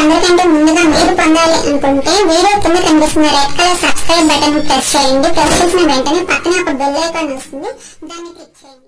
అందరికంటే ముందుగా మీరు పొందాలి అనుకుంటే వీడియో కింద కనిపిస్తున్న red colour subscribe button press చేయండి. ప్రెస్ చేసిన వెంటనే పక్కన ఒక బెల్ ఐకాన్ వస్తుంది. దాన్ని క్లిక్ చేయండి.